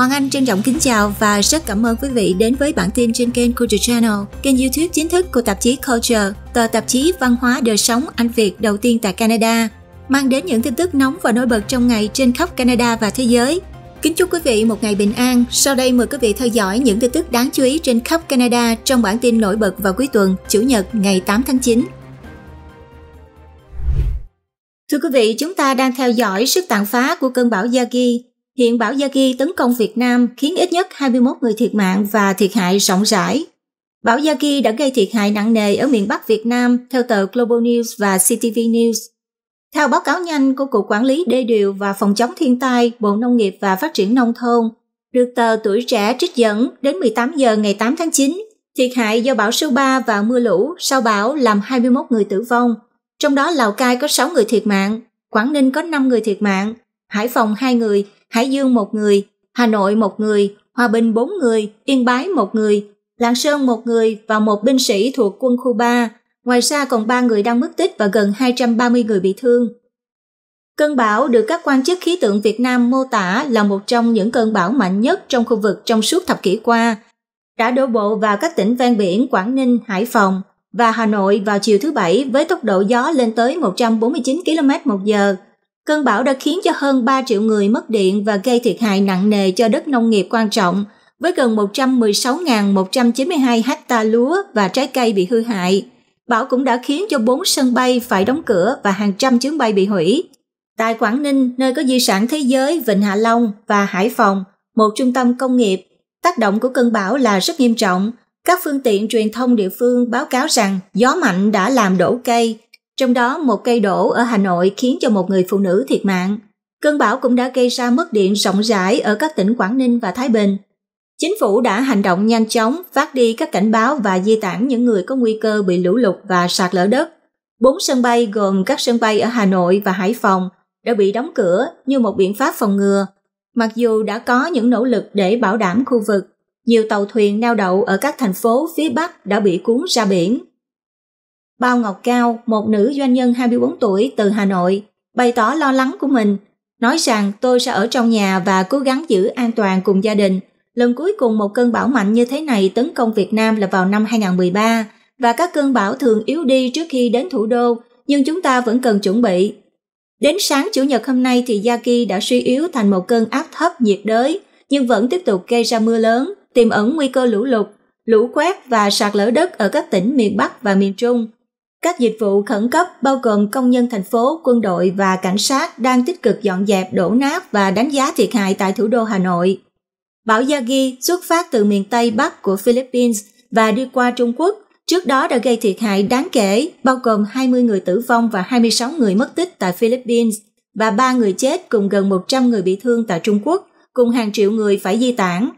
Hoàng Anh trân trọng kính chào và rất cảm ơn quý vị đến với bản tin trên kênh Culture Channel, kênh YouTube chính thức của tạp chí Culture, tờ tạp chí văn hóa đời sống Anh Việt đầu tiên tại Canada, mang đến những tin tức nóng và nổi bật trong ngày trên khắp Canada và thế giới. Kính chúc quý vị một ngày bình an. Sau đây mời quý vị theo dõi những tin tức đáng chú ý trên khắp Canada trong bản tin nổi bật vào cuối tuần, Chủ nhật ngày 8 tháng 9. Thưa quý vị, chúng ta đang theo dõi sức tàn phá của cơn bão Yagi. Hiện bão Yagi tấn công Việt Nam khiến ít nhất 21 người thiệt mạng và thiệt hại rộng rãi. Bão Yagi đã gây thiệt hại nặng nề ở miền Bắc Việt Nam theo tờ Global News và CTV News. Theo báo cáo nhanh của Cục Quản lý Đê điều và Phòng chống thiên tai, Bộ Nông nghiệp và Phát triển Nông thôn, được tờ Tuổi Trẻ trích dẫn đến 18 giờ ngày 8 tháng 9, thiệt hại do bão số 3 và mưa lũ sau bão làm 21 người tử vong, trong đó Lào Cai có 6 người thiệt mạng, Quảng Ninh có 5 người thiệt mạng, Hải Phòng 2 người, Hải Dương một người, Hà Nội một người, Hòa Bình bốn người, Yên Bái một người, Lạng Sơn một người và một binh sĩ thuộc quân khu 3. Ngoài ra còn 3 người đang mất tích và gần 230 người bị thương. Cơn bão được các quan chức khí tượng Việt Nam mô tả là một trong những cơn bão mạnh nhất trong khu vực trong suốt thập kỷ qua, đã đổ bộ vào các tỉnh ven biển Quảng Ninh, Hải Phòng, và Hà Nội vào chiều thứ Bảy với tốc độ gió lên tới 149 km một giờ. Cơn bão đã khiến cho hơn 3 triệu người mất điện và gây thiệt hại nặng nề cho đất nông nghiệp quan trọng, với gần 116.192 hecta lúa và trái cây bị hư hại. Bão cũng đã khiến cho 4 sân bay phải đóng cửa và hàng trăm chuyến bay bị hủy. Tại Quảng Ninh, nơi có di sản thế giới Vịnh Hạ Long và Hải Phòng, một trung tâm công nghiệp, tác động của cơn bão là rất nghiêm trọng, các phương tiện truyền thông địa phương báo cáo rằng gió mạnh đã làm đổ cây, trong đó một cây đổ ở Hà Nội khiến cho một người phụ nữ thiệt mạng. Cơn bão cũng đã gây ra mất điện rộng rãi ở các tỉnh Quảng Ninh và Thái Bình. Chính phủ đã hành động nhanh chóng, phát đi các cảnh báo và di tản những người có nguy cơ bị lũ lụt và sạt lở đất. Bốn sân bay gồm các sân bay ở Hà Nội và Hải Phòng đã bị đóng cửa như một biện pháp phòng ngừa, mặc dù đã có những nỗ lực để bảo đảm khu vực nhiều tàu thuyền neo đậu ở các thành phố phía Bắc đã bị cuốn ra biển. Bao Ngọc Cao, một nữ doanh nhân 24 tuổi từ Hà Nội, bày tỏ lo lắng của mình, nói rằng tôi sẽ ở trong nhà và cố gắng giữ an toàn cùng gia đình. Lần cuối cùng một cơn bão mạnh như thế này tấn công Việt Nam là vào năm 2013 và các cơn bão thường yếu đi trước khi đến thủ đô, nhưng chúng ta vẫn cần chuẩn bị. Đến sáng Chủ nhật hôm nay thì Yaki đã suy yếu thành một cơn áp thấp nhiệt đới, nhưng vẫn tiếp tục gây ra mưa lớn, tiềm ẩn nguy cơ lũ lụt, lũ quét và sạt lở đất ở các tỉnh miền Bắc và miền Trung. Các dịch vụ khẩn cấp bao gồm công nhân thành phố, quân đội và cảnh sát đang tích cực dọn dẹp đổ nát và đánh giá thiệt hại tại thủ đô Hà Nội. Bão Yagi xuất phát từ miền Tây Bắc của Philippines và đi qua Trung Quốc, trước đó đã gây thiệt hại đáng kể, bao gồm 20 người tử vong và 26 người mất tích tại Philippines và 3 người chết cùng gần 100 người bị thương tại Trung Quốc, cùng hàng triệu người phải di tản.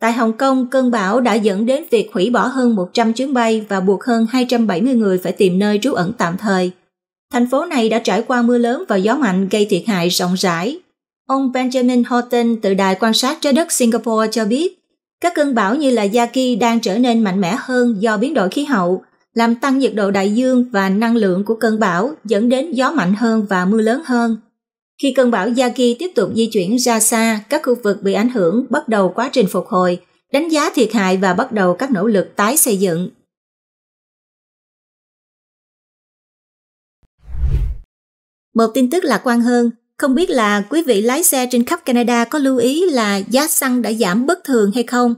Tại Hồng Kông, cơn bão đã dẫn đến việc hủy bỏ hơn 100 chuyến bay và buộc hơn 270 người phải tìm nơi trú ẩn tạm thời. Thành phố này đã trải qua mưa lớn và gió mạnh gây thiệt hại rộng rãi. Ông Benjamin Horton từ đài quan sát trái đất Singapore cho biết, các cơn bão như là Yaki đang trở nên mạnh mẽ hơn do biến đổi khí hậu, làm tăng nhiệt độ đại dương và năng lượng của cơn bão dẫn đến gió mạnh hơn và mưa lớn hơn. Khi cơn bão Yagi tiếp tục di chuyển ra xa, các khu vực bị ảnh hưởng bắt đầu quá trình phục hồi, đánh giá thiệt hại và bắt đầu các nỗ lực tái xây dựng. Một tin tức lạc quan hơn, không biết là quý vị lái xe trên khắp Canada có lưu ý là giá xăng đã giảm bất thường hay không?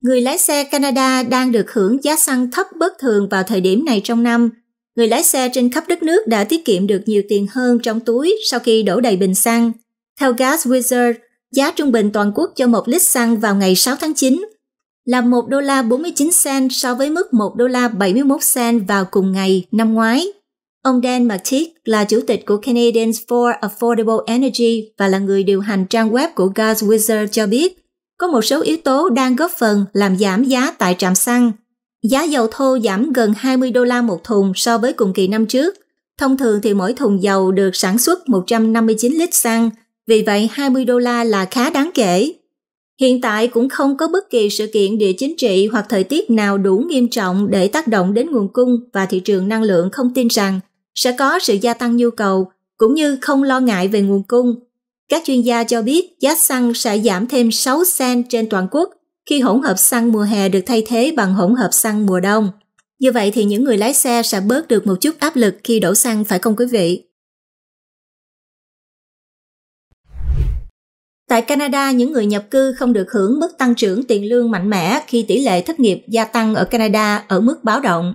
Người lái xe Canada đang được hưởng giá xăng thấp bất thường vào thời điểm này trong năm người lái xe trên khắp đất nước đã tiết kiệm được nhiều tiền hơn trong túi sau khi đổ đầy bình xăng. Theo Gas Wizard, giá trung bình toàn quốc cho một lít xăng vào ngày 6 tháng 9 là 1 đô la 49 cent so với mức 1 đô la 71 cent vào cùng ngày năm ngoái. Ông Dan McTeague là chủ tịch của Canadians for Affordable Energy và là người điều hành trang web của Gas Wizard cho biết có một số yếu tố đang góp phần làm giảm giá tại trạm xăng – Giá dầu thô giảm gần 20 đô la một thùng so với cùng kỳ năm trước. Thông thường thì mỗi thùng dầu được sản xuất 159 lít xăng, vì vậy 20 đô la là khá đáng kể. Hiện tại cũng không có bất kỳ sự kiện địa chính trị hoặc thời tiết nào đủ nghiêm trọng để tác động đến nguồn cung và thị trường năng lượng không tin rằng sẽ có sự gia tăng nhu cầu, cũng như không lo ngại về nguồn cung. Các chuyên gia cho biết giá xăng sẽ giảm thêm 6 cent trên toàn quốc khi hỗn hợp xăng mùa hè được thay thế bằng hỗn hợp xăng mùa đông. Như vậy thì những người lái xe sẽ bớt được một chút áp lực khi đổ xăng phải không quý vị? Tại Canada, những người nhập cư không được hưởng mức tăng trưởng tiền lương mạnh mẽ khi tỷ lệ thất nghiệp gia tăng ở Canada ở mức báo động.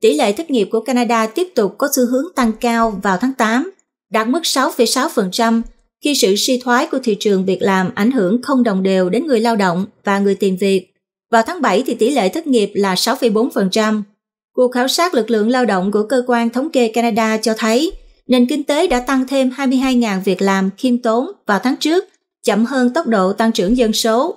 Tỷ lệ thất nghiệp của Canada tiếp tục có xu hướng tăng cao vào tháng 8, đạt mức 6,6% khi sự suy thoái của thị trường việc làm ảnh hưởng không đồng đều đến người lao động và người tìm việc. Vào tháng 7 thì tỷ lệ thất nghiệp là 6,4%. Cuộc khảo sát lực lượng lao động của cơ quan thống kê Canada cho thấy nền kinh tế đã tăng thêm 22.000 việc làm khiêm tốn vào tháng trước, chậm hơn tốc độ tăng trưởng dân số.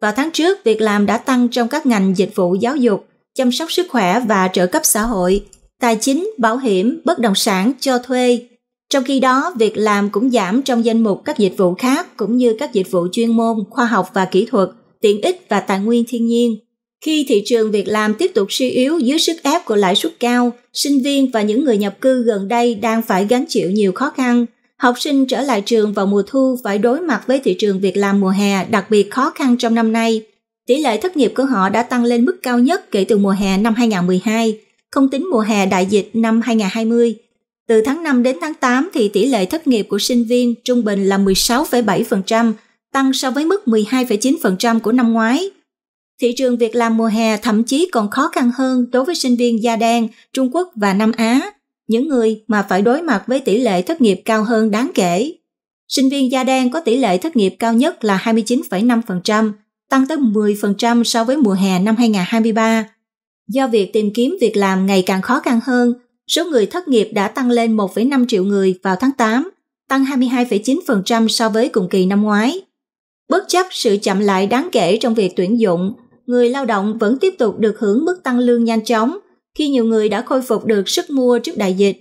Vào tháng trước, việc làm đã tăng trong các ngành dịch vụ giáo dục, chăm sóc sức khỏe và trợ cấp xã hội, tài chính, bảo hiểm, bất động sản, cho thuê. Trong khi đó, việc làm cũng giảm trong danh mục các dịch vụ khác cũng như các dịch vụ chuyên môn, khoa học và kỹ thuật, tiện ích và tài nguyên thiên nhiên. Khi thị trường việc làm tiếp tục suy yếu dưới sức ép của lãi suất cao, sinh viên và những người nhập cư gần đây đang phải gánh chịu nhiều khó khăn. Học sinh trở lại trường vào mùa thu phải đối mặt với thị trường việc làm mùa hè đặc biệt khó khăn trong năm nay. Tỷ lệ thất nghiệp của họ đã tăng lên mức cao nhất kể từ mùa hè năm 2012, không tính mùa hè đại dịch năm 2020. Từ tháng 5 đến tháng 8 thì tỷ lệ thất nghiệp của sinh viên trung bình là 16,7%, tăng so với mức 12,9% của năm ngoái. Thị trường việc làm mùa hè thậm chí còn khó khăn hơn đối với sinh viên da đen, Trung Quốc và Nam Á, những người mà phải đối mặt với tỷ lệ thất nghiệp cao hơn đáng kể. Sinh viên da đen có tỷ lệ thất nghiệp cao nhất là 29,5%, tăng tới 10% so với mùa hè năm 2023. Do việc tìm kiếm việc làm ngày càng khó khăn hơn, số người thất nghiệp đã tăng lên 1,5 triệu người vào tháng 8, tăng 22,9% so với cùng kỳ năm ngoái. Bất chấp sự chậm lại đáng kể trong việc tuyển dụng, người lao động vẫn tiếp tục được hưởng mức tăng lương nhanh chóng khi nhiều người đã khôi phục được sức mua trước đại dịch.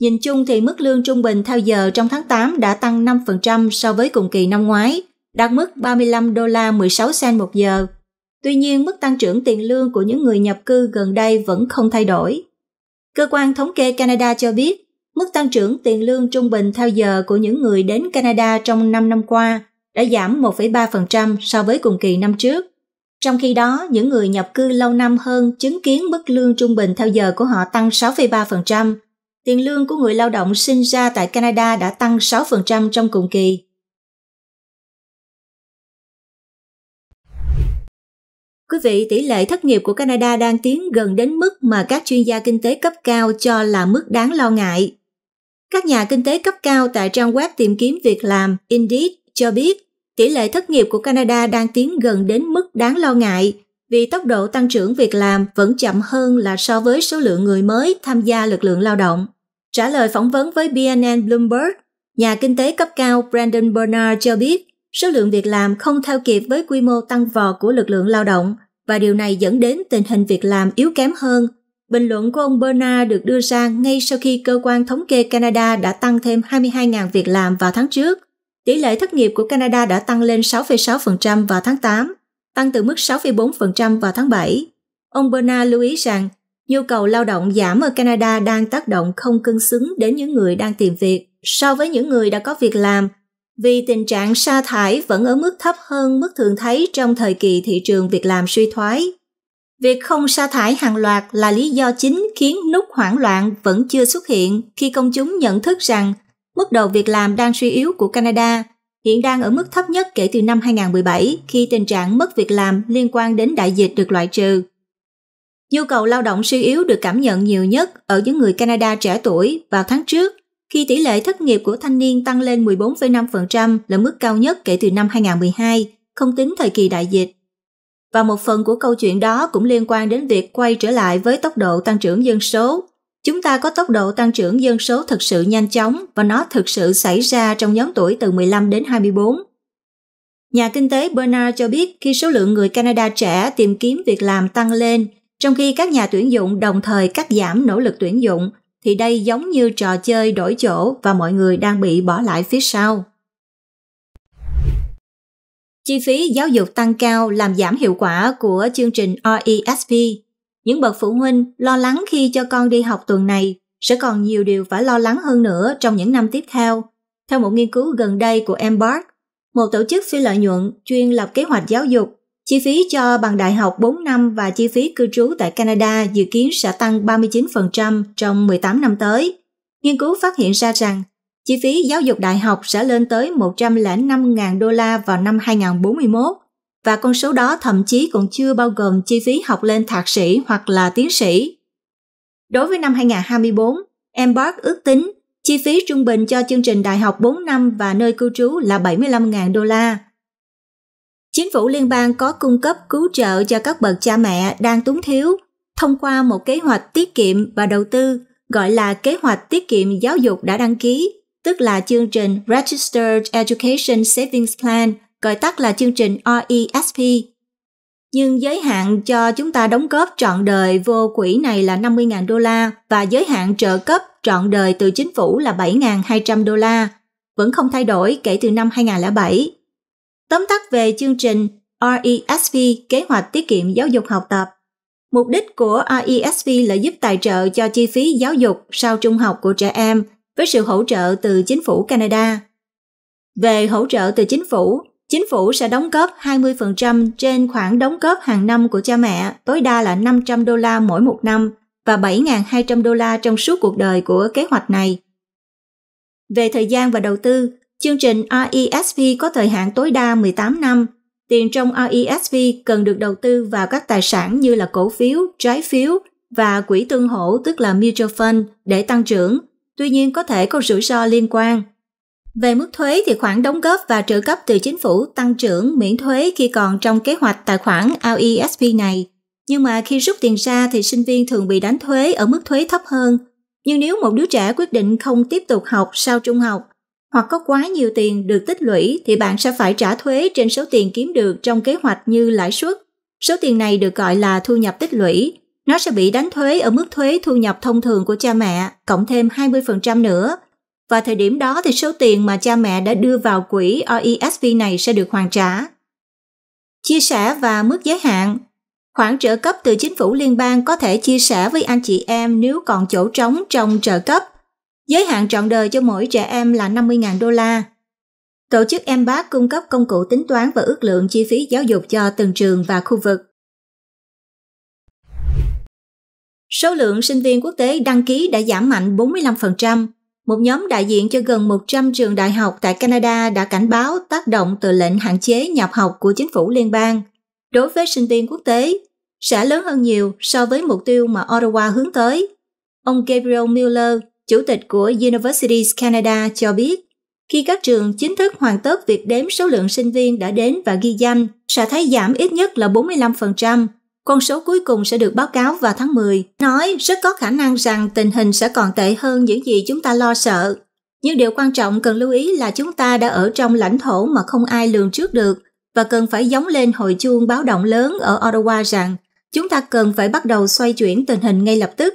Nhìn chung thì mức lương trung bình theo giờ trong tháng 8 đã tăng 5% so với cùng kỳ năm ngoái, đạt mức 35 đô la 16 cent một giờ. Tuy nhiên, mức tăng trưởng tiền lương của những người nhập cư gần đây vẫn không thay đổi. Cơ quan thống kê Canada cho biết, mức tăng trưởng tiền lương trung bình theo giờ của những người đến Canada trong 5 năm qua đã giảm 1,3% so với cùng kỳ năm trước. Trong khi đó, những người nhập cư lâu năm hơn chứng kiến mức lương trung bình theo giờ của họ tăng 6,3%. Tiền lương của người lao động sinh ra tại Canada đã tăng 6% trong cùng kỳ. Quý vị, tỷ lệ thất nghiệp của Canada đang tiến gần đến mức mà các chuyên gia kinh tế cấp cao cho là mức đáng lo ngại. Các nhà kinh tế cấp cao tại trang web tìm kiếm việc làm Indeed cho biết tỷ lệ thất nghiệp của Canada đang tiến gần đến mức đáng lo ngại vì tốc độ tăng trưởng việc làm vẫn chậm hơn là so với số lượng người mới tham gia lực lượng lao động. Trả lời phỏng vấn với BNN Bloomberg, nhà kinh tế cấp cao Brandon Bernard cho biết số lượng việc làm không theo kịp với quy mô tăng vọt của lực lượng lao động và điều này dẫn đến tình hình việc làm yếu kém hơn. Bình luận của ông Bernard được đưa ra ngay sau khi cơ quan thống kê Canada đã tăng thêm 22.000 việc làm vào tháng trước Tỷ lệ thất nghiệp của Canada đã tăng lên 6,6% vào tháng 8, tăng từ mức 6,4% vào tháng 7. Ông Bernard lưu ý rằng nhu cầu lao động giảm ở Canada đang tác động không cân xứng đến những người đang tìm việc so với những người đã có việc làm vì tình trạng sa thải vẫn ở mức thấp hơn mức thường thấy trong thời kỳ thị trường việc làm suy thoái. Việc không sa thải hàng loạt là lý do chính khiến nút hoảng loạn vẫn chưa xuất hiện khi công chúng nhận thức rằng mức độ việc làm đang suy yếu của Canada hiện đang ở mức thấp nhất kể từ năm 2017 khi tình trạng mất việc làm liên quan đến đại dịch được loại trừ. Nhu cầu lao động suy yếu được cảm nhận nhiều nhất ở những người Canada trẻ tuổi vào tháng trước khi tỷ lệ thất nghiệp của thanh niên tăng lên 14,5% là mức cao nhất kể từ năm 2012, không tính thời kỳ đại dịch. Và một phần của câu chuyện đó cũng liên quan đến việc quay trở lại với tốc độ tăng trưởng dân số Chúng ta có tốc độ tăng trưởng dân số thực sự nhanh chóng và nó thực sự xảy ra trong nhóm tuổi từ 15 đến 24. Nhà kinh tế Bernard cho biết khi số lượng người Canada trẻ tìm kiếm việc làm tăng lên, trong khi các nhà tuyển dụng đồng thời cắt giảm nỗ lực tuyển dụng, thì đây giống như trò chơi đổi chỗ và mọi người đang bị bỏ lại phía sau. Chi phí giáo dục tăng cao làm giảm hiệu quả của chương trình RESP những bậc phụ huynh lo lắng khi cho con đi học tuần này sẽ còn nhiều điều phải lo lắng hơn nữa trong những năm tiếp theo. Theo một nghiên cứu gần đây của Embark, một tổ chức phi lợi nhuận chuyên lập kế hoạch giáo dục, chi phí cho bằng đại học 4 năm và chi phí cư trú tại Canada dự kiến sẽ tăng 39% trong 18 năm tới. Nghiên cứu phát hiện ra rằng chi phí giáo dục đại học sẽ lên tới 105.000 đô la vào năm 2041 và con số đó thậm chí còn chưa bao gồm chi phí học lên thạc sĩ hoặc là tiến sĩ. Đối với năm 2024, Embark ước tính chi phí trung bình cho chương trình đại học 4 năm và nơi cư trú là 75.000 đô la. Chính phủ liên bang có cung cấp cứu trợ cho các bậc cha mẹ đang túng thiếu thông qua một kế hoạch tiết kiệm và đầu tư gọi là kế hoạch tiết kiệm giáo dục đã đăng ký, tức là chương trình Registered Education Savings Plan, gọi tắt là chương trình RESP. Nhưng giới hạn cho chúng ta đóng góp trọn đời vô quỹ này là 50.000 đô la và giới hạn trợ cấp trọn đời từ chính phủ là 7.200 đô la, vẫn không thay đổi kể từ năm 2007. Tóm tắt về chương trình RESP, kế hoạch tiết kiệm giáo dục học tập. Mục đích của RESP là giúp tài trợ cho chi phí giáo dục sau trung học của trẻ em với sự hỗ trợ từ chính phủ Canada. Về hỗ trợ từ chính phủ, chính phủ sẽ đóng góp 20% trên khoản đóng góp hàng năm của cha mẹ, tối đa là 500 đô la mỗi một năm và 7.200 đô la trong suốt cuộc đời của kế hoạch này. Về thời gian và đầu tư, chương trình RESP có thời hạn tối đa 18 năm. Tiền trong RESP cần được đầu tư vào các tài sản như là cổ phiếu, trái phiếu và quỹ tương hỗ tức là mutual fund để tăng trưởng. Tuy nhiên có thể có rủi ro liên quan. Về mức thuế thì khoản đóng góp và trợ cấp từ chính phủ tăng trưởng miễn thuế khi còn trong kế hoạch tài khoản RESP này nhưng mà khi rút tiền ra thì sinh viên thường bị đánh thuế ở mức thuế thấp hơn. Nhưng nếu một đứa trẻ quyết định không tiếp tục học sau trung học hoặc có quá nhiều tiền được tích lũy thì bạn sẽ phải trả thuế trên số tiền kiếm được trong kế hoạch như lãi suất. Số tiền này được gọi là thu nhập tích lũy. Nó sẽ bị đánh thuế ở mức thuế thu nhập thông thường của cha mẹ, cộng thêm 20% nữa. Và thời điểm đó thì số tiền mà cha mẹ đã đưa vào quỹ OESV này sẽ được hoàn trả. Chia sẻ và mức giới hạn Khoản trợ cấp từ chính phủ liên bang có thể chia sẻ với anh chị em nếu còn chỗ trống trong trợ cấp. Giới hạn trọn đời cho mỗi trẻ em là 50.000 đô la. Tổ chức MBAC cung cấp công cụ tính toán và ước lượng chi phí giáo dục cho từng trường và khu vực. Số lượng sinh viên quốc tế đăng ký đã giảm mạnh 45%. Một nhóm đại diện cho gần 100 trường đại học tại Canada đã cảnh báo tác động từ lệnh hạn chế nhập học của chính phủ liên bang đối với sinh viên quốc tế sẽ lớn hơn nhiều so với mục tiêu mà Ottawa hướng tới. Ông Gabriel Miller, chủ tịch của Universities Canada cho biết, khi các trường chính thức hoàn tất việc đếm số lượng sinh viên đã đến và ghi danh, sẽ thấy giảm ít nhất là 45%. Con số cuối cùng sẽ được báo cáo vào tháng 10. Nói rất có khả năng rằng tình hình sẽ còn tệ hơn những gì chúng ta lo sợ. Nhưng điều quan trọng cần lưu ý là chúng ta đã ở trong lãnh thổ mà không ai lường trước được và cần phải giống lên hồi chuông báo động lớn ở Ottawa rằng chúng ta cần phải bắt đầu xoay chuyển tình hình ngay lập tức.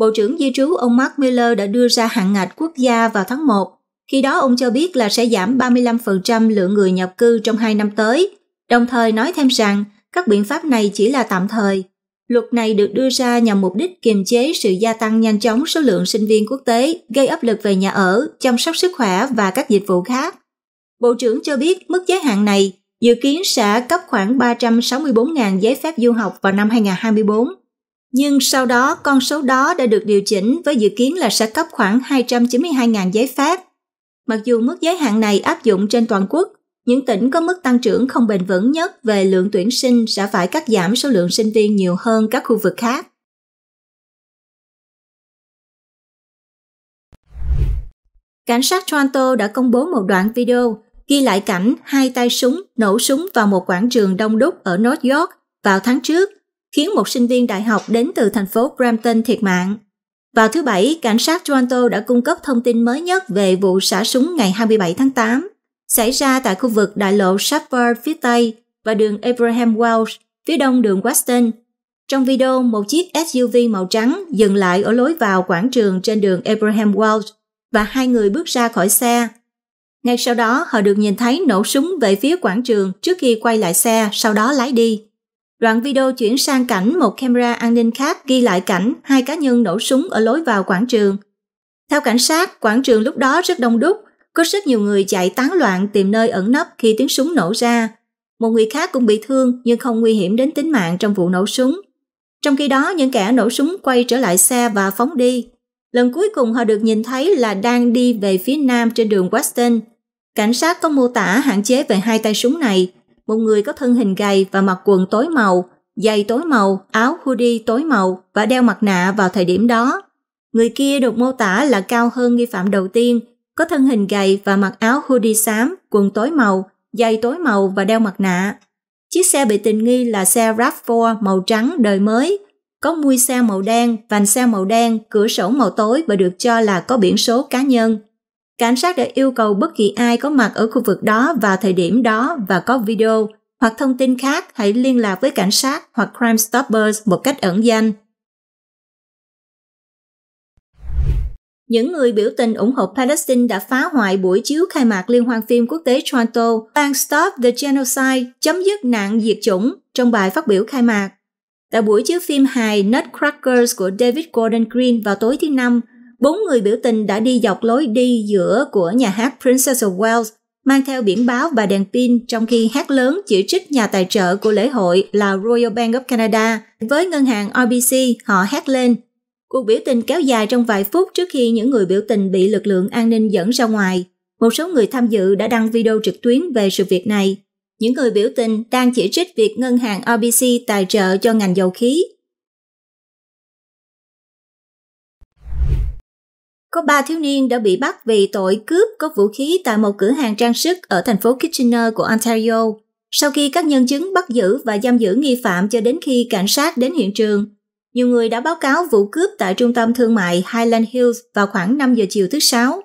Bộ trưởng Di trú ông Mark Miller đã đưa ra hạn ngạch quốc gia vào tháng 1. Khi đó ông cho biết là sẽ giảm 35% lượng người nhập cư trong hai năm tới, đồng thời nói thêm rằng các biện pháp này chỉ là tạm thời. Luật này được đưa ra nhằm mục đích kiềm chế sự gia tăng nhanh chóng số lượng sinh viên quốc tế, gây áp lực về nhà ở, chăm sóc sức khỏe và các dịch vụ khác. Bộ trưởng cho biết mức giới hạn này dự kiến sẽ cấp khoảng 364.000 giấy phép du học vào năm 2024. Nhưng sau đó, con số đó đã được điều chỉnh với dự kiến là sẽ cấp khoảng 292.000 giấy phép. Mặc dù mức giới hạn này áp dụng trên toàn quốc, những tỉnh có mức tăng trưởng không bền vững nhất về lượng tuyển sinh sẽ phải cắt giảm số lượng sinh viên nhiều hơn các khu vực khác. Cảnh sát Toronto đã công bố một đoạn video ghi lại cảnh hai tay súng nổ súng vào một quảng trường đông đúc ở North York vào tháng trước, khiến một sinh viên đại học đến từ thành phố Brampton thiệt mạng. Vào thứ Bảy, cảnh sát Toronto đã cung cấp thông tin mới nhất về vụ xả súng ngày 27 tháng 8, xảy ra tại khu vực đại lộ Shepherd phía Tây và đường Abraham Wells phía đông đường Weston. Trong video, một chiếc SUV màu trắng dừng lại ở lối vào quảng trường trên đường Abraham Wells và hai người bước ra khỏi xe ngay sau đó họ được nhìn thấy nổ súng về phía quảng trường trước khi quay lại xe, sau đó lái đi. Đoạn video chuyển sang cảnh một camera an ninh khác ghi lại cảnh hai cá nhân nổ súng ở lối vào quảng trường. Theo cảnh sát, quảng trường lúc đó rất đông đúc, có rất nhiều người chạy tán loạn tìm nơi ẩn nấp khi tiếng súng nổ ra. Một người khác cũng bị thương nhưng không nguy hiểm đến tính mạng trong vụ nổ súng. Trong khi đó, những kẻ nổ súng quay trở lại xe và phóng đi. Lần cuối cùng họ được nhìn thấy là đang đi về phía nam trên đường Weston. Cảnh sát có mô tả hạn chế về hai tay súng này. Một người có thân hình gầy và mặc quần tối màu, giày tối màu, áo hoodie tối màu và đeo mặt nạ vào thời điểm đó. Người kia được mô tả là cao hơn nghi phạm đầu tiên, có thân hình gầy và mặc áo hoodie xám, quần tối màu, giày tối màu và đeo mặt nạ. Chiếc xe bị tình nghi là xe RAV4 màu trắng đời mới, có mui xe màu đen, vành xe màu đen, cửa sổ màu tối và được cho là có biển số cá nhân. Cảnh sát đã yêu cầu bất kỳ ai có mặt ở khu vực đó vào thời điểm đó và có video hoặc thông tin khác hãy liên lạc với cảnh sát hoặc Crime Stoppers một cách ẩn danh. Những người biểu tình ủng hộ Palestine đã phá hoại buổi chiếu khai mạc liên hoan phim quốc tế Toronto Bang Stop the Genocide chấm dứt nạn diệt chủng trong bài phát biểu khai mạc. Tại buổi chiếu phim hài Nutcrackers của David Gordon Green vào tối thứ Năm, bốn người biểu tình đã đi dọc lối đi giữa của nhà hát Princess of Wales mang theo biển báo và đèn pin trong khi hát lớn chỉ trích nhà tài trợ của lễ hội là Royal Bank of Canada. Với ngân hàng RBC, họ hát lên. Cuộc biểu tình kéo dài trong vài phút trước khi những người biểu tình bị lực lượng an ninh dẫn ra ngoài. Một số người tham dự đã đăng video trực tuyến về sự việc này. Những người biểu tình đang chỉ trích việc ngân hàng RBC tài trợ cho ngành dầu khí Có ba thiếu niên đã bị bắt vì tội cướp có vũ khí tại một cửa hàng trang sức ở thành phố Kitchener của Ontario. Sau khi các nhân chứng bắt giữ và giam giữ nghi phạm cho đến khi cảnh sát đến hiện trường, nhiều người đã báo cáo vụ cướp tại trung tâm thương mại Highland Hills vào khoảng 5 giờ chiều thứ Sáu.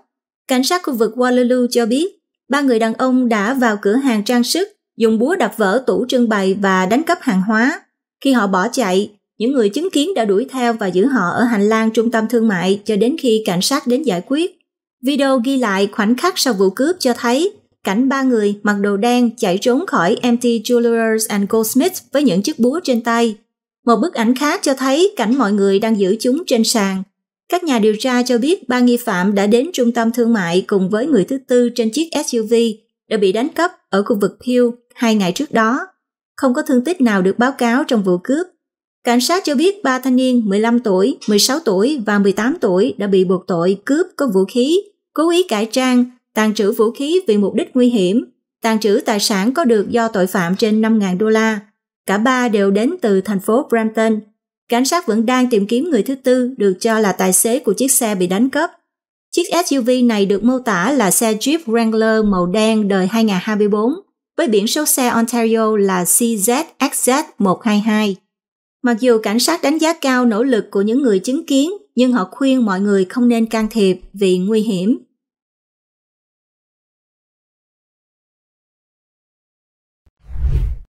Cảnh sát khu vực Waterloo cho biết, ba người đàn ông đã vào cửa hàng trang sức, dùng búa đập vỡ tủ trưng bày và đánh cắp hàng hóa. Khi họ bỏ chạy, những người chứng kiến đã đuổi theo và giữ họ ở hành lang trung tâm thương mại cho đến khi cảnh sát đến giải quyết. Video ghi lại khoảnh khắc sau vụ cướp cho thấy cảnh ba người mặc đồ đen chạy trốn khỏi MT Jewelers and Goldsmiths với những chiếc búa trên tay. Một bức ảnh khác cho thấy cảnh mọi người đang giữ chúng trên sàn. Các nhà điều tra cho biết ba nghi phạm đã đến trung tâm thương mại cùng với người thứ tư trên chiếc SUV đã bị đánh cắp ở khu vực Peel hai ngày trước đó. Không có thương tích nào được báo cáo trong vụ cướp. Cảnh sát cho biết ba thanh niên 15 tuổi, 16 tuổi và 18 tuổi đã bị buộc tội cướp có vũ khí, cố ý cải trang, tàn trữ vũ khí vì mục đích nguy hiểm, tàn trữ tài sản có được do tội phạm trên 5.000 đô la. Cả ba đều đến từ thành phố Brampton. Cảnh sát vẫn đang tìm kiếm người thứ tư được cho là tài xế của chiếc xe bị đánh cắp. Chiếc SUV này được mô tả là xe Jeep Wrangler màu đen đời 2024 với biển số xe Ontario là CZXZ122. Mặc dù cảnh sát đánh giá cao nỗ lực của những người chứng kiến, nhưng họ khuyên mọi người không nên can thiệp vì nguy hiểm.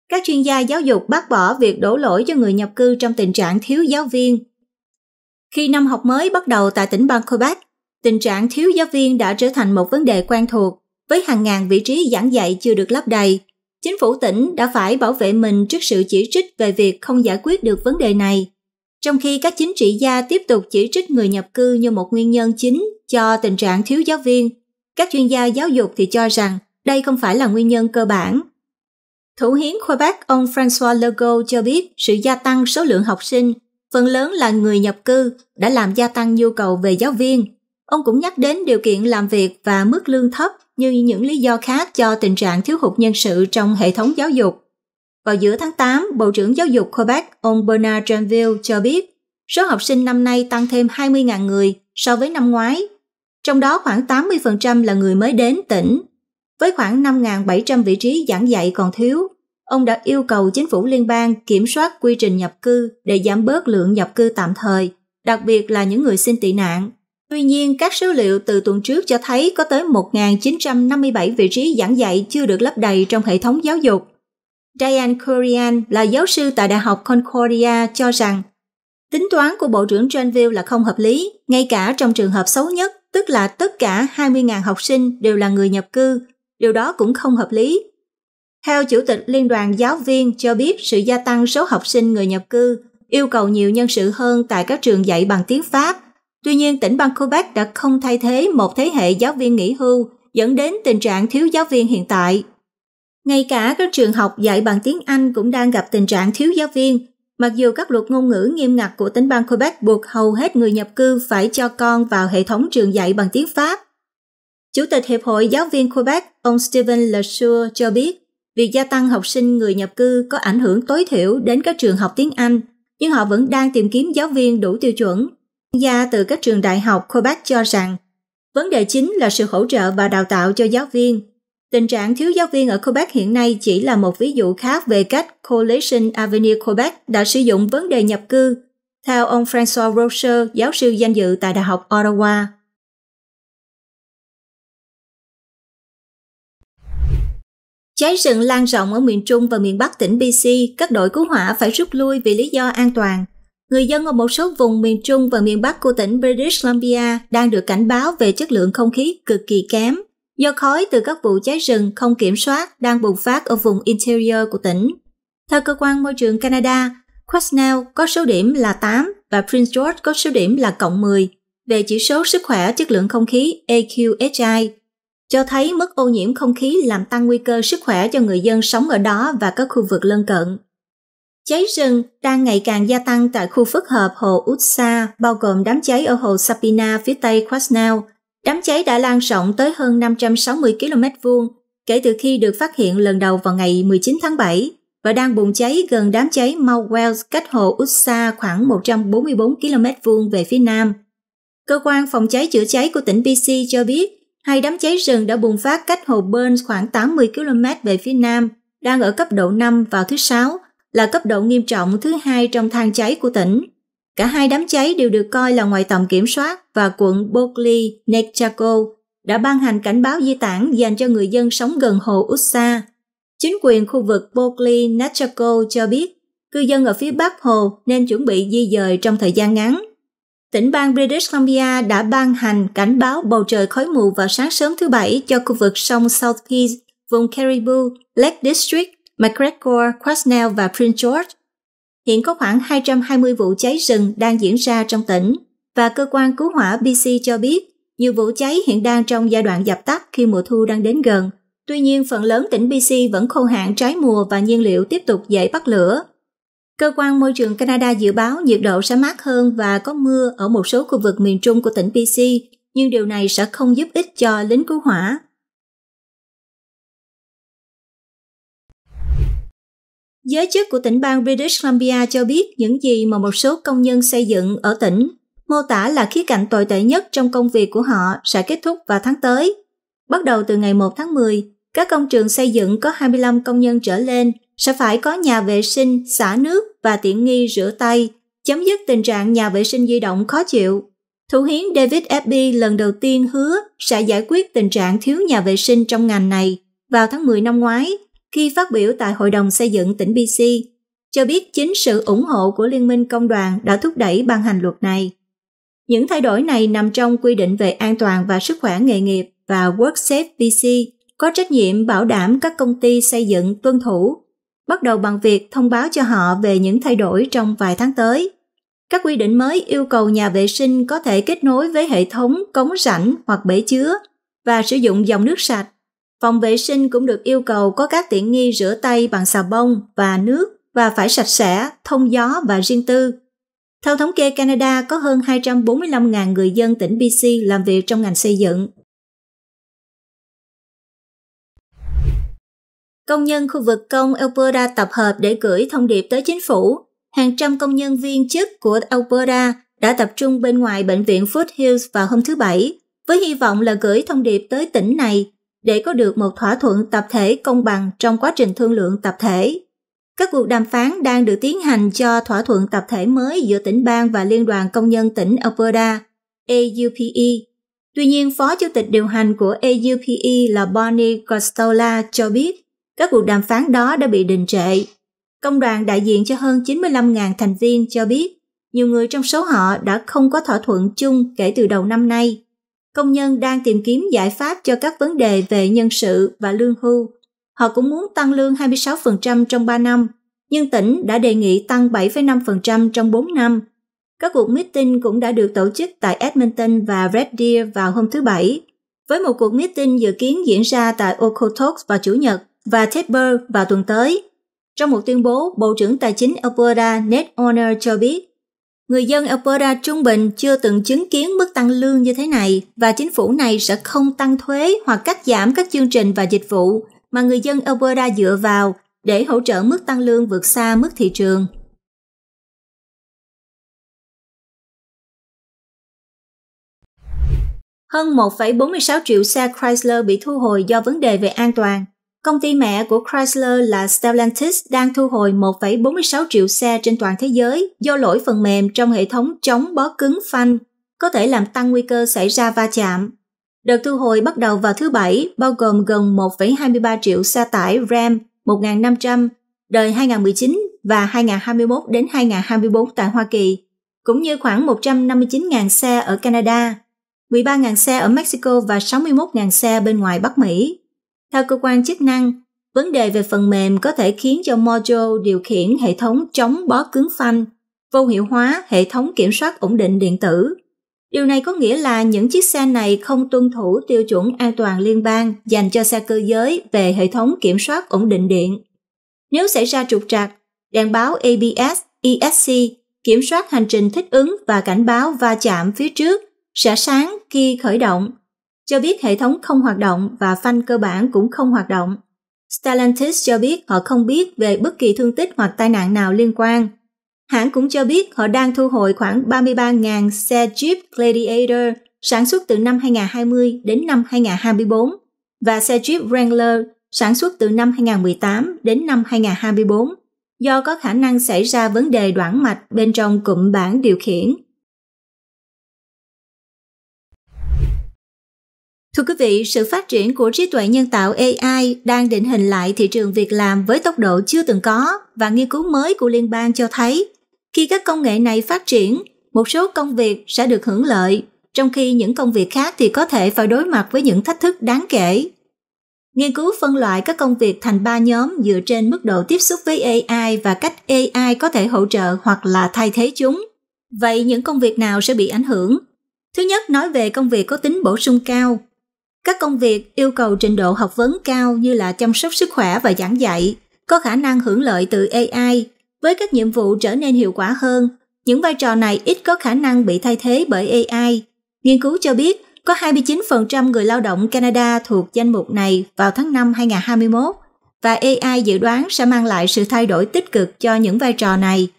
Các chuyên gia giáo dục bác bỏ việc đổ lỗi cho người nhập cư trong tình trạng thiếu giáo viên. Khi năm học mới bắt đầu tại tỉnh bang Quebec, tình trạng thiếu giáo viên đã trở thành một vấn đề quen thuộc, với hàng ngàn vị trí giảng dạy chưa được lấp đầy Chính phủ tỉnh đã phải bảo vệ mình trước sự chỉ trích về việc không giải quyết được vấn đề này, trong khi các chính trị gia tiếp tục chỉ trích người nhập cư như một nguyên nhân chính cho tình trạng thiếu giáo viên. Các chuyên gia giáo dục thì cho rằng đây không phải là nguyên nhân cơ bản. Thủ hiến Quebec ông François Legault cho biết sự gia tăng số lượng học sinh, phần lớn là người nhập cư, đã làm gia tăng nhu cầu về giáo viên. Ông cũng nhắc đến điều kiện làm việc và mức lương thấp như những lý do khác cho tình trạng thiếu hụt nhân sự trong hệ thống giáo dục. Vào giữa tháng 8, Bộ trưởng Giáo dục Quebec ông Bernard Granville cho biết số học sinh năm nay tăng thêm 20.000 người so với năm ngoái, trong đó khoảng 80% là người mới đến tỉnh. Với khoảng 5.700 vị trí giảng dạy còn thiếu, ông đã yêu cầu chính phủ liên bang kiểm soát quy trình nhập cư để giảm bớt lượng nhập cư tạm thời, đặc biệt là những người xin tị nạn. Tuy nhiên, các số liệu từ tuần trước cho thấy có tới 1.957 vị trí giảng dạy chưa được lấp đầy trong hệ thống giáo dục. Diane Corian là giáo sư tại Đại học Concordia cho rằng tính toán của Bộ trưởng Granville là không hợp lý, ngay cả trong trường hợp xấu nhất, tức là tất cả 20.000 học sinh đều là người nhập cư, điều đó cũng không hợp lý. Theo Chủ tịch Liên đoàn Giáo viên cho biết sự gia tăng số học sinh người nhập cư yêu cầu nhiều nhân sự hơn tại các trường dạy bằng tiếng Pháp Tuy nhiên, tỉnh bang Quebec đã không thay thế một thế hệ giáo viên nghỉ hưu dẫn đến tình trạng thiếu giáo viên hiện tại. Ngay cả các trường học dạy bằng tiếng Anh cũng đang gặp tình trạng thiếu giáo viên, mặc dù các luật ngôn ngữ nghiêm ngặt của tỉnh bang Quebec buộc hầu hết người nhập cư phải cho con vào hệ thống trường dạy bằng tiếng Pháp. Chủ tịch Hiệp hội Giáo viên Quebec, ông Stephen Lesueur cho biết, việc gia tăng học sinh người nhập cư có ảnh hưởng tối thiểu đến các trường học tiếng Anh, nhưng họ vẫn đang tìm kiếm giáo viên đủ tiêu chuẩn. Gia từ các trường đại học Quebec cho rằng, vấn đề chính là sự hỗ trợ và đào tạo cho giáo viên. Tình trạng thiếu giáo viên ở Quebec hiện nay chỉ là một ví dụ khác về cách Coalition Avenir Quebec đã sử dụng vấn đề nhập cư, theo ông François Rocher, giáo sư danh dự tại Đại học Ottawa. Cháy rừng lan rộng ở miền Trung và miền Bắc tỉnh BC, các đội cứu hỏa phải rút lui vì lý do an toàn. Người dân ở một số vùng miền Trung và miền Bắc của tỉnh British Columbia đang được cảnh báo về chất lượng không khí cực kỳ kém do khói từ các vụ cháy rừng không kiểm soát đang bùng phát ở vùng interior của tỉnh. Theo cơ quan môi trường Canada, Quesnel có số điểm là 8 và Prince George có số điểm là cộng 10 về chỉ số sức khỏe chất lượng không khí AQHI cho thấy mức ô nhiễm không khí làm tăng nguy cơ sức khỏe cho người dân sống ở đó và các khu vực lân cận. Cháy rừng đang ngày càng gia tăng tại khu phức hợp hồ Utsa, bao gồm đám cháy ở hồ Sapina phía tây Quesnel. Đám cháy đã lan rộng tới hơn 560 km vuông kể từ khi được phát hiện lần đầu vào ngày 19 tháng 7 và đang bùng cháy gần đám cháy Mount Wells cách hồ Utsa khoảng 144 km vuông về phía nam. Cơ quan phòng cháy chữa cháy của tỉnh BC cho biết Hai đám cháy rừng đã bùng phát cách hồ Burns khoảng 80 km về phía nam, đang ở cấp độ 5 vào thứ sáu, là cấp độ nghiêm trọng thứ hai trong thang cháy của tỉnh. Cả hai đám cháy đều được coi là ngoài tầm kiểm soát và quận Berkeley, Nechako đã ban hành cảnh báo di tản dành cho người dân sống gần hồ Usa. Chính quyền khu vực Berkeley, Nechako cho biết cư dân ở phía bắc hồ nên chuẩn bị di dời trong thời gian ngắn Tỉnh bang British Columbia đã ban hành cảnh báo bầu trời khói mù vào sáng sớm thứ Bảy cho khu vực sông South Peace, vùng Caribou, Lake District, McGregor, Quesnel và Prince George. Hiện có khoảng 220 vụ cháy rừng đang diễn ra trong tỉnh và cơ quan cứu hỏa BC cho biết nhiều vụ cháy hiện đang trong giai đoạn dập tắt khi mùa thu đang đến gần. Tuy nhiên, phần lớn tỉnh BC vẫn khô hạn trái mùa và nhiên liệu tiếp tục dễ bắt lửa. Cơ quan môi trường Canada dự báo nhiệt độ sẽ mát hơn và có mưa ở một số khu vực miền trung của tỉnh BC, nhưng điều này sẽ không giúp ích cho lính cứu hỏa. Giới chức của tỉnh bang British Columbia cho biết những gì mà một số công nhân xây dựng ở tỉnh mô tả là khía cạnh tồi tệ nhất trong công việc của họ sẽ kết thúc vào tháng tới. Bắt đầu từ ngày 1 tháng 10, các công trường xây dựng có 25 công nhân trở lên sẽ phải có nhà vệ sinh, xả nước và tiện nghi rửa tay, chấm dứt tình trạng nhà vệ sinh di động khó chịu. Thủ hiến David Eby lần đầu tiên hứa sẽ giải quyết tình trạng thiếu nhà vệ sinh trong ngành này vào tháng 10 năm ngoái khi phát biểu tại Hội đồng xây dựng tỉnh BC, cho biết chính sự ủng hộ của Liên minh Công đoàn đã thúc đẩy ban hành luật này. Những thay đổi này nằm trong quy định về an toàn và sức khỏe nghề nghiệp và WorkSafe BC có trách nhiệm bảo đảm các công ty xây dựng tuân thủ bắt đầu bằng việc thông báo cho họ về những thay đổi trong vài tháng tới. Các quy định mới yêu cầu nhà vệ sinh có thể kết nối với hệ thống cống rãnh hoặc bể chứa và sử dụng dòng nước sạch. Phòng vệ sinh cũng được yêu cầu có các tiện nghi rửa tay bằng xà bông và nước và phải sạch sẽ, thông gió và riêng tư. Theo thống kê Canada có hơn 245.000 người dân tỉnh BC làm việc trong ngành xây dựng Công nhân khu vực công Alberta tập hợp để gửi thông điệp tới chính phủ. Hàng trăm công nhân viên chức của Alberta đã tập trung bên ngoài bệnh viện Foothills vào hôm thứ Bảy, với hy vọng là gửi thông điệp tới tỉnh này để có được một thỏa thuận tập thể công bằng trong quá trình thương lượng tập thể. Các cuộc đàm phán đang được tiến hành cho thỏa thuận tập thể mới giữa tỉnh bang và Liên đoàn Công nhân tỉnh Alberta, AUPE. Tuy nhiên, Phó Chủ tịch điều hành của AUPE là Bonnie Costola cho biết các cuộc đàm phán đó đã bị đình trệ. Công đoàn đại diện cho hơn 95.000 thành viên cho biết nhiều người trong số họ đã không có thỏa thuận chung kể từ đầu năm nay. Công nhân đang tìm kiếm giải pháp cho các vấn đề về nhân sự và lương hưu. Họ cũng muốn tăng lương 26% trong 3 năm, nhưng tỉnh đã đề nghị tăng 7,5% trong 4 năm. Các cuộc meeting cũng đã được tổ chức tại Edmonton và Red Deer vào hôm thứ Bảy với một cuộc meeting dự kiến diễn ra tại Okotoks vào Chủ nhật và Taber vào tuần tới. Trong một tuyên bố, Bộ trưởng Tài chính Alberta Ned Honor cho biết, người dân Alberta trung bình chưa từng chứng kiến mức tăng lương như thế này và chính phủ này sẽ không tăng thuế hoặc cắt giảm các chương trình và dịch vụ mà người dân Alberta dựa vào để hỗ trợ mức tăng lương vượt xa mức thị trường. Hơn 1,46 triệu xe Chrysler bị thu hồi do vấn đề về an toàn. Công ty mẹ của Chrysler là Stellantis đang thu hồi 1,46 triệu xe trên toàn thế giới do lỗi phần mềm trong hệ thống chống bó cứng phanh có thể làm tăng nguy cơ xảy ra va chạm. Đợt thu hồi bắt đầu vào thứ Bảy, bao gồm gần 1,23 triệu xe tải Ram 1500 đời 2019 và 2021 đến 2024 tại Hoa Kỳ, cũng như khoảng 159.000 xe ở Canada, 13.000 xe ở Mexico và 61.000 xe bên ngoài Bắc Mỹ. Theo cơ quan chức năng, vấn đề về phần mềm có thể khiến cho module điều khiển hệ thống chống bó cứng phanh, vô hiệu hóa hệ thống kiểm soát ổn định điện tử. Điều này có nghĩa là những chiếc xe này không tuân thủ tiêu chuẩn an toàn liên bang dành cho xe cơ giới về hệ thống kiểm soát ổn định điện. Nếu xảy ra trục trặc, đèn báo ABS, ESC, kiểm soát hành trình thích ứng và cảnh báo va chạm phía trước sẽ sáng khi khởi động, cho biết hệ thống không hoạt động và phanh cơ bản cũng không hoạt động. Stellantis cho biết họ không biết về bất kỳ thương tích hoặc tai nạn nào liên quan. Hãng cũng cho biết họ đang thu hồi khoảng 33.000 xe Jeep Gladiator sản xuất từ năm 2020 đến năm 2024 và xe Jeep Wrangler sản xuất từ năm 2018 đến năm 2024 do có khả năng xảy ra vấn đề đoạn mạch bên trong cụm bảng điều khiển. Thưa quý vị, sự phát triển của trí tuệ nhân tạo AI đang định hình lại thị trường việc làm với tốc độ chưa từng có và nghiên cứu mới của liên bang cho thấy khi các công nghệ này phát triển, một số công việc sẽ được hưởng lợi, trong khi những công việc khác thì có thể phải đối mặt với những thách thức đáng kể. Nghiên cứu phân loại các công việc thành ba nhóm dựa trên mức độ tiếp xúc với AI và cách AI có thể hỗ trợ hoặc là thay thế chúng. Vậy những công việc nào sẽ bị ảnh hưởng? Thứ nhất nói về công việc có tính bổ sung cao. Các công việc yêu cầu trình độ học vấn cao như là chăm sóc sức khỏe và giảng dạy, có khả năng hưởng lợi từ AI với các nhiệm vụ trở nên hiệu quả hơn. Những vai trò này ít có khả năng bị thay thế bởi AI. Nghiên cứu cho biết có 29% người lao động Canada thuộc danh mục này vào tháng 5 2021 và AI dự đoán sẽ mang lại sự thay đổi tích cực cho những vai trò này.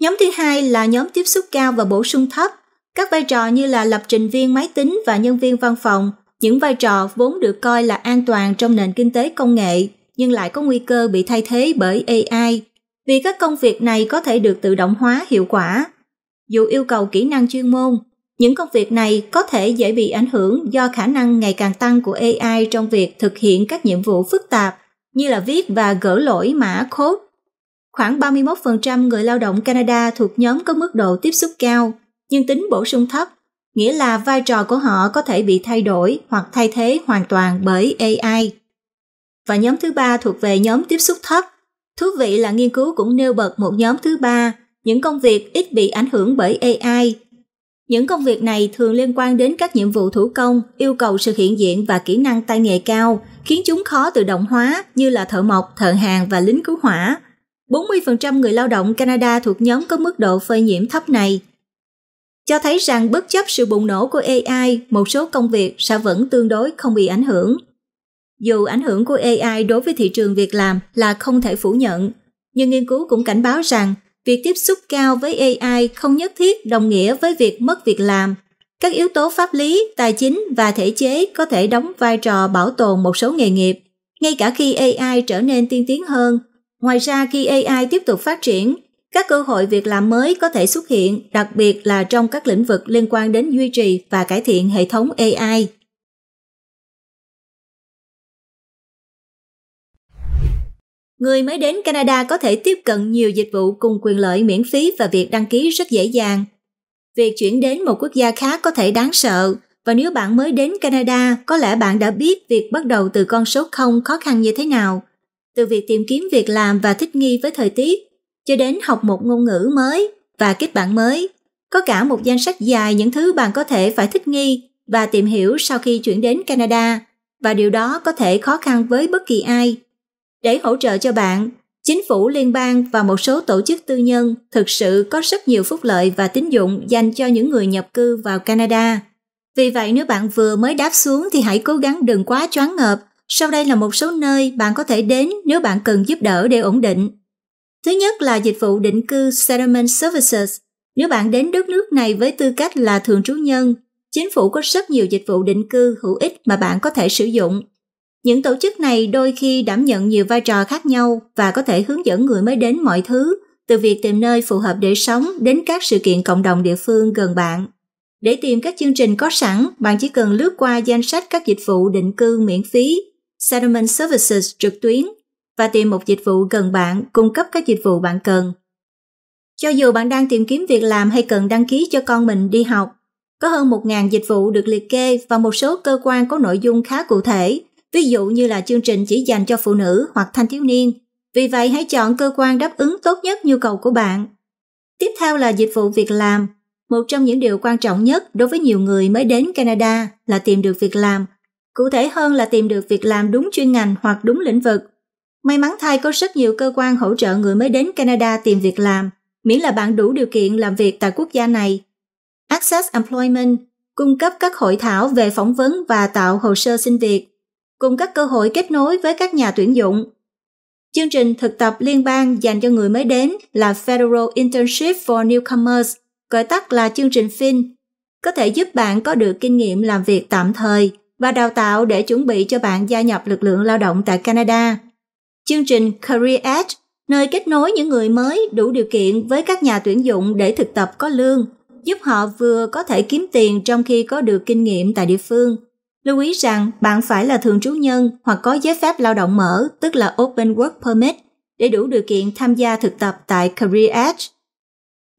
Nhóm thứ hai là nhóm tiếp xúc cao và bổ sung thấp. Các vai trò như là lập trình viên máy tính và nhân viên văn phòng, những vai trò vốn được coi là an toàn trong nền kinh tế công nghệ nhưng lại có nguy cơ bị thay thế bởi AI vì các công việc này có thể được tự động hóa hiệu quả. Dù yêu cầu kỹ năng chuyên môn, những công việc này có thể dễ bị ảnh hưởng do khả năng ngày càng tăng của AI trong việc thực hiện các nhiệm vụ phức tạp như là viết và gỡ lỗi mã code. Khoảng 31% người lao động Canada thuộc nhóm có mức độ tiếp xúc cao, nhưng tính bổ sung thấp, nghĩa là vai trò của họ có thể bị thay đổi hoặc thay thế hoàn toàn bởi AI. Và nhóm thứ ba thuộc về nhóm tiếp xúc thấp. Thú vị là nghiên cứu cũng nêu bật một nhóm thứ ba, những công việc ít bị ảnh hưởng bởi AI những công việc này thường liên quan đến các nhiệm vụ thủ công, yêu cầu sự hiện diện và kỹ năng tay nghề cao, khiến chúng khó tự động hóa như là thợ mộc, thợ hàng và lính cứu hỏa. 40% người lao động Canada thuộc nhóm có mức độ phơi nhiễm thấp này. Cho thấy rằng bất chấp sự bùng nổ của AI, một số công việc sẽ vẫn tương đối không bị ảnh hưởng. Dù ảnh hưởng của AI đối với thị trường việc làm là không thể phủ nhận, nhưng nghiên cứu cũng cảnh báo rằng việc tiếp xúc cao với AI không nhất thiết đồng nghĩa với việc mất việc làm. Các yếu tố pháp lý, tài chính và thể chế có thể đóng vai trò bảo tồn một số nghề nghiệp, ngay cả khi AI trở nên tiên tiến hơn. Ngoài ra khi AI tiếp tục phát triển, các cơ hội việc làm mới có thể xuất hiện, đặc biệt là trong các lĩnh vực liên quan đến duy trì và cải thiện hệ thống AI. Người mới đến Canada có thể tiếp cận nhiều dịch vụ cùng quyền lợi miễn phí và việc đăng ký rất dễ dàng. Việc chuyển đến một quốc gia khác có thể đáng sợ, và nếu bạn mới đến Canada, có lẽ bạn đã biết việc bắt đầu từ con số 0 khó khăn như thế nào. Từ việc tìm kiếm việc làm và thích nghi với thời tiết, cho đến học một ngôn ngữ mới và kết bạn mới. Có cả một danh sách dài những thứ bạn có thể phải thích nghi và tìm hiểu sau khi chuyển đến Canada và điều đó có thể khó khăn với bất kỳ ai. Để hỗ trợ cho bạn, chính phủ liên bang và một số tổ chức tư nhân thực sự có rất nhiều phúc lợi và tín dụng dành cho những người nhập cư vào Canada. Vì vậy nếu bạn vừa mới đáp xuống thì hãy cố gắng đừng quá choáng ngợp. Sau đây là một số nơi bạn có thể đến nếu bạn cần giúp đỡ để ổn định. Thứ nhất là dịch vụ định cư Settlement Services. Nếu bạn đến đất nước này với tư cách là thường trú nhân, chính phủ có rất nhiều dịch vụ định cư hữu ích mà bạn có thể sử dụng. Những tổ chức này đôi khi đảm nhận nhiều vai trò khác nhau và có thể hướng dẫn người mới đến mọi thứ, từ việc tìm nơi phù hợp để sống đến các sự kiện cộng đồng địa phương gần bạn. Để tìm các chương trình có sẵn, bạn chỉ cần lướt qua danh sách các dịch vụ định cư miễn phí, Settlement Services trực tuyến và tìm một dịch vụ gần bạn cung cấp các dịch vụ bạn cần. Cho dù bạn đang tìm kiếm việc làm hay cần đăng ký cho con mình đi học, có hơn 1.000 dịch vụ được liệt kê và một số cơ quan có nội dung khá cụ thể, ví dụ như là chương trình chỉ dành cho phụ nữ hoặc thanh thiếu niên. Vì vậy hãy chọn cơ quan đáp ứng tốt nhất nhu cầu của bạn. Tiếp theo là dịch vụ việc làm. Một trong những điều quan trọng nhất đối với nhiều người mới đến Canada là tìm được việc làm. Cụ thể hơn là tìm được việc làm đúng chuyên ngành hoặc đúng lĩnh vực. May mắn thay có rất nhiều cơ quan hỗ trợ người mới đến Canada tìm việc làm, miễn là bạn đủ điều kiện làm việc tại quốc gia này. Access Employment cung cấp các hội thảo về phỏng vấn và tạo hồ sơ xin việc, cùng các cơ hội kết nối với các nhà tuyển dụng. Chương trình thực tập liên bang dành cho người mới đến là Federal Internship for Newcomers, gọi tắt là chương trình FIN, có thể giúp bạn có được kinh nghiệm làm việc tạm thời và đào tạo để chuẩn bị cho bạn gia nhập lực lượng lao động tại Canada. Chương trình Career Edge, nơi kết nối những người mới đủ điều kiện với các nhà tuyển dụng để thực tập có lương, giúp họ vừa có thể kiếm tiền trong khi có được kinh nghiệm tại địa phương. Lưu ý rằng bạn phải là thường trú nhân hoặc có giấy phép lao động mở, tức là Open Work Permit, để đủ điều kiện tham gia thực tập tại Career Edge.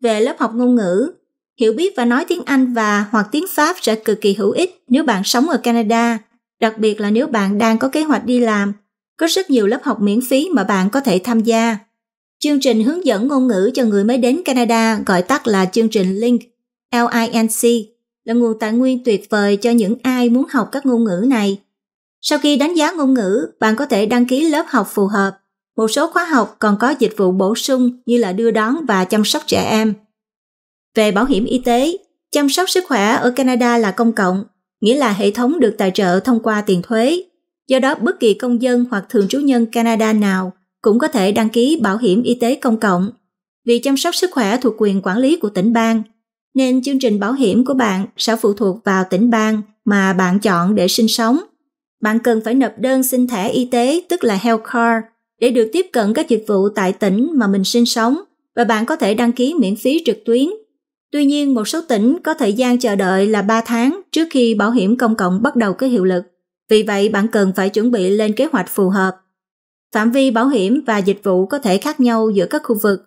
Về lớp học ngôn ngữ, hiểu biết và nói tiếng Anh và hoặc tiếng Pháp sẽ cực kỳ hữu ích nếu bạn sống ở Canada, đặc biệt là nếu bạn đang có kế hoạch đi làm có rất nhiều lớp học miễn phí mà bạn có thể tham gia. Chương trình hướng dẫn ngôn ngữ cho người mới đến Canada gọi tắt là chương trình LINC, LINC, là nguồn tài nguyên tuyệt vời cho những ai muốn học các ngôn ngữ này. Sau khi đánh giá ngôn ngữ, bạn có thể đăng ký lớp học phù hợp. Một số khóa học còn có dịch vụ bổ sung như là đưa đón và chăm sóc trẻ em. Về bảo hiểm y tế, chăm sóc sức khỏe ở Canada là công cộng, nghĩa là hệ thống được tài trợ thông qua tiền thuế Do đó bất kỳ công dân hoặc thường trú nhân Canada nào cũng có thể đăng ký bảo hiểm y tế công cộng. Vì chăm sóc sức khỏe thuộc quyền quản lý của tỉnh bang, nên chương trình bảo hiểm của bạn sẽ phụ thuộc vào tỉnh bang mà bạn chọn để sinh sống. Bạn cần phải nộp đơn xin thẻ y tế tức là health card để được tiếp cận các dịch vụ tại tỉnh mà mình sinh sống và bạn có thể đăng ký miễn phí trực tuyến. Tuy nhiên, một số tỉnh có thời gian chờ đợi là 3 tháng trước khi bảo hiểm công cộng bắt đầu có hiệu lực. Vì vậy bạn cần phải chuẩn bị lên kế hoạch phù hợp. Phạm vi bảo hiểm và dịch vụ có thể khác nhau giữa các khu vực,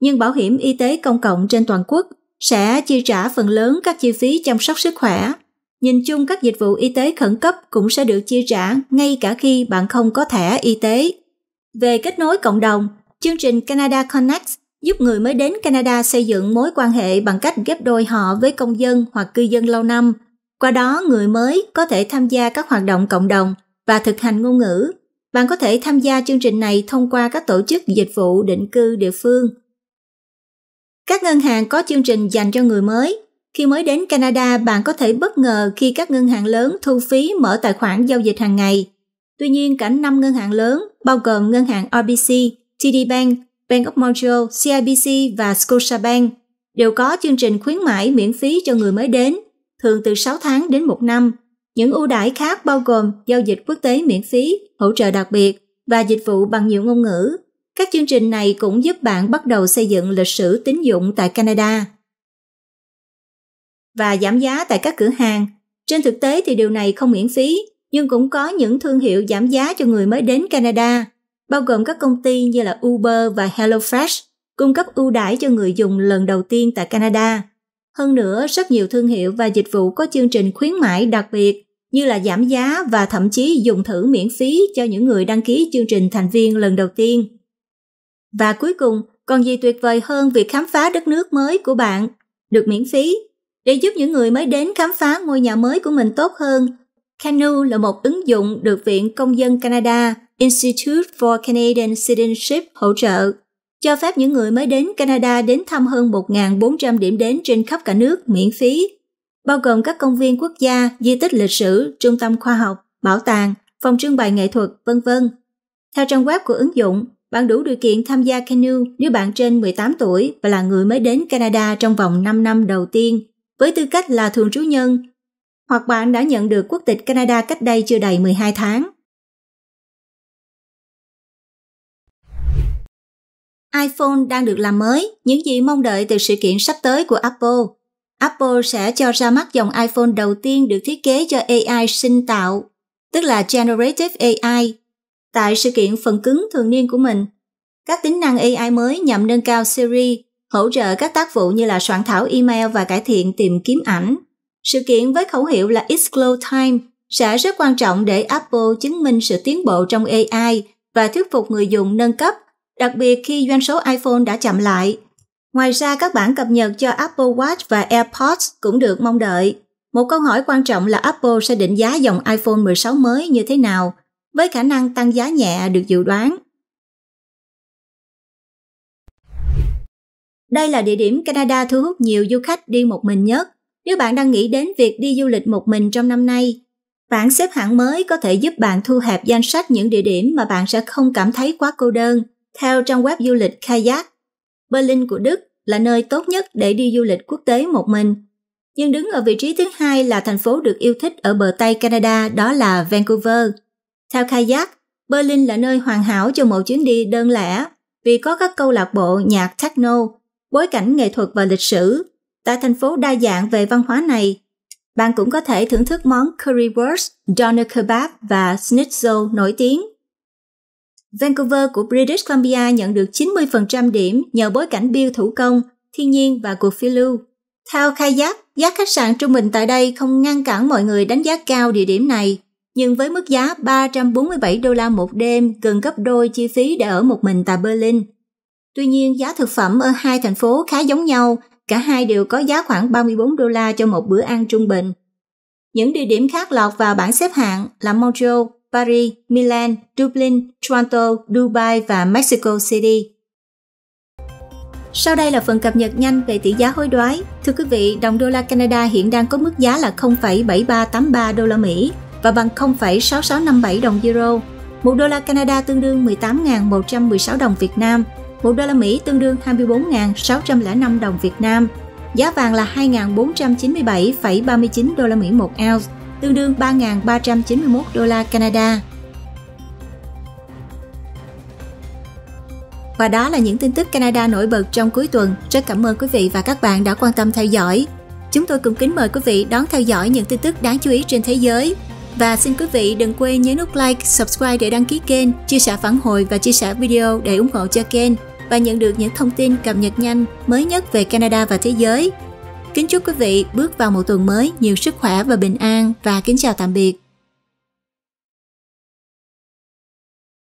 nhưng bảo hiểm y tế công cộng trên toàn quốc sẽ chi trả phần lớn các chi phí chăm sóc sức khỏe. Nhìn chung các dịch vụ y tế khẩn cấp cũng sẽ được chi trả ngay cả khi bạn không có thẻ y tế. Về kết nối cộng đồng, chương trình Canada Connect giúp người mới đến Canada xây dựng mối quan hệ bằng cách ghép đôi họ với công dân hoặc cư dân lâu năm qua đó, người mới có thể tham gia các hoạt động cộng đồng và thực hành ngôn ngữ. Bạn có thể tham gia chương trình này thông qua các tổ chức dịch vụ định cư địa phương. Các ngân hàng có chương trình dành cho người mới. Khi mới đến Canada, bạn có thể bất ngờ khi các ngân hàng lớn thu phí mở tài khoản giao dịch hàng ngày. Tuy nhiên, cả 5 ngân hàng lớn, bao gồm ngân hàng RBC, TD Bank, Bank of Montreal, CIBC và Scotiabank, đều có chương trình khuyến mãi miễn phí cho người mới đến thường từ 6 tháng đến 1 năm. Những ưu đãi khác bao gồm giao dịch quốc tế miễn phí, hỗ trợ đặc biệt và dịch vụ bằng nhiều ngôn ngữ. Các chương trình này cũng giúp bạn bắt đầu xây dựng lịch sử tín dụng tại Canada. Và giảm giá tại các cửa hàng. Trên thực tế thì điều này không miễn phí, nhưng cũng có những thương hiệu giảm giá cho người mới đến Canada, bao gồm các công ty như là Uber và HelloFresh, cung cấp ưu đãi cho người dùng lần đầu tiên tại Canada. Hơn nữa, rất nhiều thương hiệu và dịch vụ có chương trình khuyến mãi đặc biệt như là giảm giá và thậm chí dùng thử miễn phí cho những người đăng ký chương trình thành viên lần đầu tiên. Và cuối cùng, còn gì tuyệt vời hơn việc khám phá đất nước mới của bạn được miễn phí? Để giúp những người mới đến khám phá ngôi nhà mới của mình tốt hơn, Canoe là một ứng dụng được Viện Công dân Canada Institute for Canadian Citizenship hỗ trợ, cho phép những người mới đến Canada đến thăm hơn 1.400 điểm đến trên khắp cả nước miễn phí, bao gồm các công viên quốc gia, di tích lịch sử, trung tâm khoa học, bảo tàng, phòng trưng bày nghệ thuật, vân vân. Theo trang web của ứng dụng, bạn đủ điều kiện tham gia Canoe nếu bạn trên 18 tuổi và là người mới đến Canada trong vòng 5 năm đầu tiên, với tư cách là thường trú nhân, hoặc bạn đã nhận được quốc tịch Canada cách đây chưa đầy 12 tháng. iPhone đang được làm mới, những gì mong đợi từ sự kiện sắp tới của Apple. Apple sẽ cho ra mắt dòng iPhone đầu tiên được thiết kế cho AI sinh tạo, tức là Generative AI, tại sự kiện phần cứng thường niên của mình. Các tính năng AI mới nhằm nâng cao Siri, hỗ trợ các tác vụ như là soạn thảo email và cải thiện tìm kiếm ảnh. Sự kiện với khẩu hiệu là It's Glow Time sẽ rất quan trọng để Apple chứng minh sự tiến bộ trong AI và thuyết phục người dùng nâng cấp, đặc biệt khi doanh số iPhone đã chậm lại. Ngoài ra các bản cập nhật cho Apple Watch và AirPods cũng được mong đợi. Một câu hỏi quan trọng là Apple sẽ định giá dòng iPhone 16 mới như thế nào, với khả năng tăng giá nhẹ được dự đoán. Đây là địa điểm Canada thu hút nhiều du khách đi một mình nhất. Nếu bạn đang nghĩ đến việc đi du lịch một mình trong năm nay, bảng xếp hạng mới có thể giúp bạn thu hẹp danh sách những địa điểm mà bạn sẽ không cảm thấy quá cô đơn. Theo trang web du lịch Kayak, Berlin của Đức là nơi tốt nhất để đi du lịch quốc tế một mình. Nhưng đứng ở vị trí thứ hai là thành phố được yêu thích ở bờ Tây Canada đó là Vancouver. Theo Kayak, Berlin là nơi hoàn hảo cho một chuyến đi đơn lẻ vì có các câu lạc bộ nhạc techno, bối cảnh nghệ thuật và lịch sử. Tại thành phố đa dạng về văn hóa này, bạn cũng có thể thưởng thức món currywurst, doner kebab và schnitzel nổi tiếng. Vancouver của British Columbia nhận được 90% điểm nhờ bối cảnh biêu thủ công, thiên nhiên và cuộc phiêu lưu. Theo khai giác, giá khách sạn trung bình tại đây không ngăn cản mọi người đánh giá cao địa điểm này, nhưng với mức giá 347 đô la một đêm gần gấp đôi chi phí để ở một mình tại Berlin. Tuy nhiên, giá thực phẩm ở hai thành phố khá giống nhau, cả hai đều có giá khoảng 34 đô la cho một bữa ăn trung bình. Những địa điểm khác lọt vào bảng xếp hạng là Montreal, Paris, Milan, Dublin, Toronto, Dubai và Mexico City. Sau đây là phần cập nhật nhanh về tỷ giá hối đoái. Thưa quý vị, đồng đô la Canada hiện đang có mức giá là 0,7383 đô la Mỹ và bằng 0,6657 đồng euro. Một đô la Canada tương đương 18.116 đồng Việt Nam, một đô la Mỹ tương đương 24.605 đồng Việt Nam. Giá vàng là 2.497,39 đô la Mỹ một ounce, tương đương 3.391 đô la Canada. Và đó là những tin tức Canada nổi bật trong cuối tuần. Rất cảm ơn quý vị và các bạn đã quan tâm theo dõi. Chúng tôi cũng kính mời quý vị đón theo dõi những tin tức đáng chú ý trên thế giới. Và xin quý vị đừng quên nhấn nút like, subscribe để đăng ký kênh, chia sẻ phản hồi và chia sẻ video để ủng hộ cho kênh và nhận được những thông tin cập nhật nhanh mới nhất về Canada và thế giới. Kính chúc quý vị bước vào một tuần mới, nhiều sức khỏe và bình an và kính chào tạm biệt.